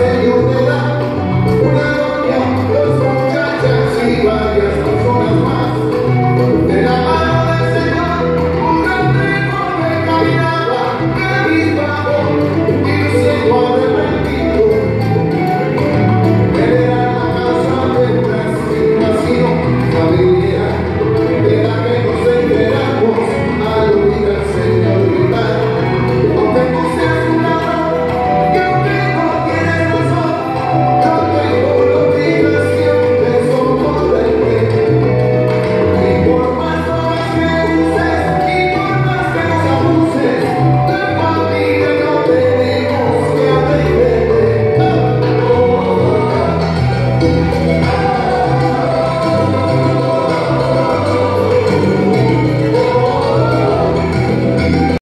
you will